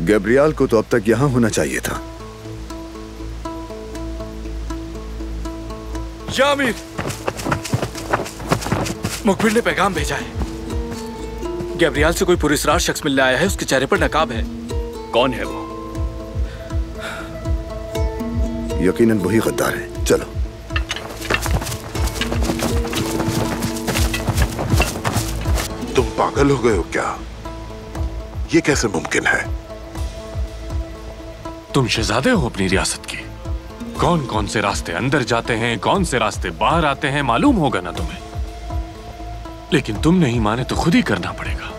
गैब्रियाल को तो अब तक यहाँ होना चाहिए था। यामिर मुखबिर ने पैगाम भेजा है। गैब्रियाल से कोई पुलिसराज शख्स मिलने आया है उसके चेहरे पर नकाब है। कौन है वो? यकीनन वही गद्दार है। चलो। तुम पागल हो गए हो क्या? ये कैसे मुमकिन है? तुम शहजादे हो अपनी रियासत के। कौन कौन से रास्ते अंदर जाते हैं कौन से रास्ते बाहर आते हैं मालूम होगा ना तुम्हें। लेकिन तुम नहीं माने तो खुद ही करना पड़ेगा।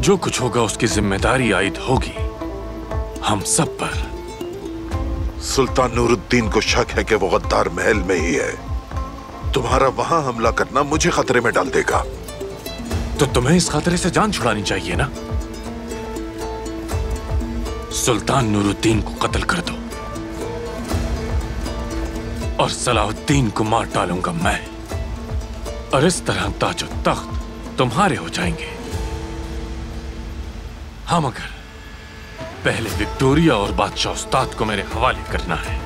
जो कुछ होगा उसकी ज़िम्मेदारी आयद होगी। हम सब पर। सुल्तान नूरुद्दीन को शक है कि वो गद्दार महल में ही है। तुम्हारा वहाँ हमला करना मुझे खतरे में डाल देगा। तो तुम्हें इस खतरे से जान छुड़ानी चाहिए ना? सुल्तान नूरुद्दीन को कत्ल कर दो। और सलाहुद्दीन को मार डालूँगा मैं। और इस तरह ताजो तख्त तुम्हारे हो जाएँगे। हाँ मगर पहले विक्टोरिया और बादशाह उस्ताद को मेरे हवाले करना है।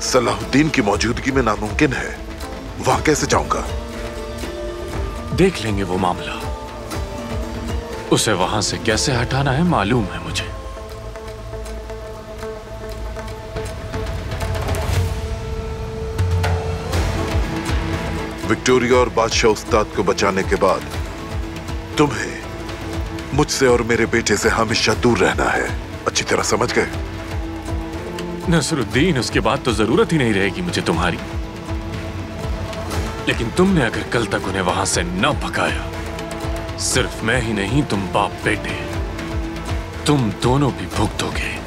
सलाहुद्दीन की मौजूदगी में नामुमकिन है। वहाँ कैसे जाऊँगा? देख लेंगे वो मामला। उसे वहाँ से कैसे हटाना है मालूम है मुझे। विक्टोरिया और बादशाह उस्ताद को बचाने के बाद तुम्हें मुझसे और मेरे बेटे से हमेशा दूर रहना है। अच्छी तरह समझ गए? नसरुद्दीन उसके बाद तो ज़रूरत ही नहीं रहेगी मुझे तुम्हारी। लेकिन तुमने अगर कल तक उन्हें वहाँ से न भगाया सिर्फ़ मैं ही नहीं तुम बाप बेटे। तुम दोनों भी भुगतोगे।